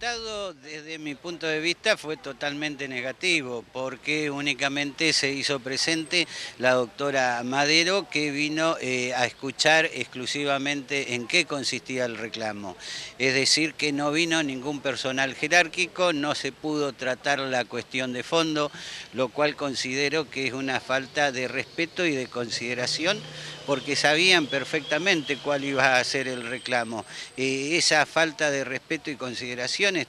resultado, desde mi punto de vista, fue totalmente negativo, porque únicamente se hizo presente la doctora Madero, que vino eh, a escuchar exclusivamente en qué consistía el reclamo. Es decir, que no vino ningún personal jerárquico, no se pudo tratar la cuestión de fondo, lo cual considero que es una falta de respeto y de consideración, porque sabían perfectamente cuál iba a ser el reclamo. Eh, esa falta de respeto y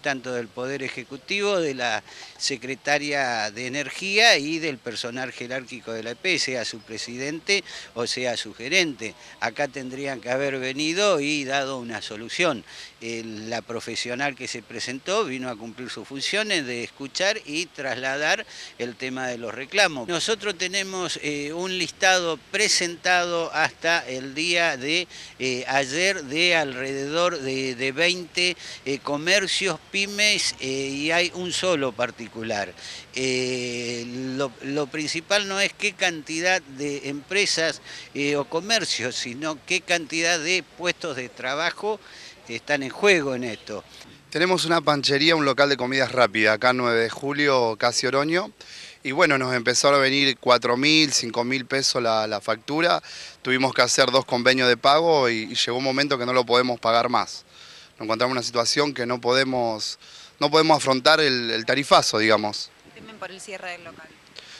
tanto del Poder Ejecutivo, de la Secretaria de Energía y del personal jerárquico de la EP, sea su presidente o sea su gerente. Acá tendrían que haber venido y dado una solución. la profesional que se presentó vino a cumplir sus funciones de escuchar y trasladar el tema de los reclamos. Nosotros tenemos eh, un listado presentado hasta el día de eh, ayer de alrededor de, 20 eh, comercios, pymes y hay un solo particular. Lo, lo, principal no es qué cantidad de empresas o comercios, sino qué cantidad de puestos de trabajo están en juego en esto. Tenemos una panchería, un local de comidas rápidas, acá 9 de julio, casi Oroño. Y bueno, nos empezó a venir 4 mil, 5 mil pesos la, factura. Tuvimos que hacer dos convenios de pago y, llegó un momento que no lo podemos pagar más. Nos encontramos en una situación que no podemos, no podemos afrontar el, tarifazo, digamos. ¿Temen por el cierre del local?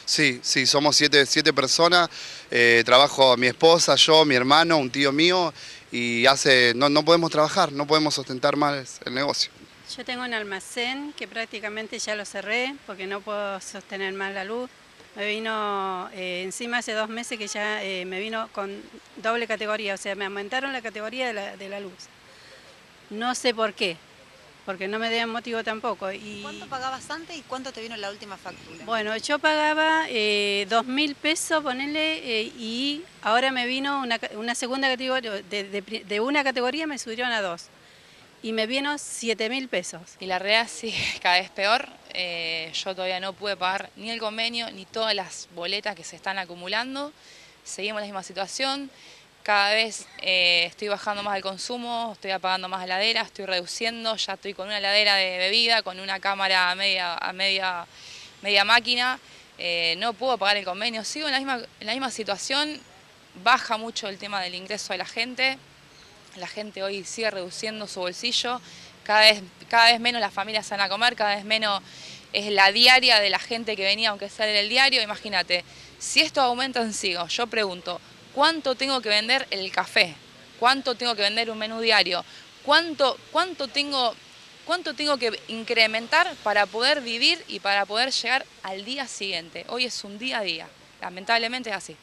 Sí, sí, somos siete, personas. Eh, trabajo mi esposa, yo, mi hermano, un tío mío y hace, no, no podemos trabajar, no podemos sustentar más el negocio. Yo tengo un almacén que prácticamente ya lo cerré porque no puedo sostener más la luz. Me vino eh, encima hace dos meses que ya eh, me vino con doble categoría, o sea, me aumentaron la categoría de la, de la luz. No sé por qué, porque no me dan motivo tampoco. Y... ¿Cuánto pagabas antes y cuánto te vino la última factura? Bueno, yo pagaba eh, dos mil pesos, ponele, y ahora me vino una, segunda categoría, de, de una categoría me subieron a dos y me vino 7 mil pesos. Y la realidad sí, cada vez peor. Eh, yo todavía no pude pagar ni el convenio ni todas las boletas que se están acumulando. Seguimos en la misma situación. Cada vez eh, estoy bajando más el consumo, estoy apagando más heladera, estoy reduciendo, ya estoy con una heladera de bebida, con una cámara a media, a media, media máquina. Eh, no puedo pagar el convenio, sigo en la, misma, en la misma situación, baja mucho el tema del ingreso de la gente, la gente hoy sigue reduciendo su bolsillo, cada vez, cada vez menos las familias van a comer, cada vez menos es la diaria de la gente que venía, aunque sea el diario, imagínate, si esto aumenta en sigo, yo pregunto, ¿cuánto tengo que vender el café? ¿Cuánto tengo que vender un menú diario? ¿Cuánto, cuánto, tengo, ¿Cuánto tengo que incrementar para poder vivir y para poder llegar al día siguiente? Hoy es un día a día, lamentablemente es así.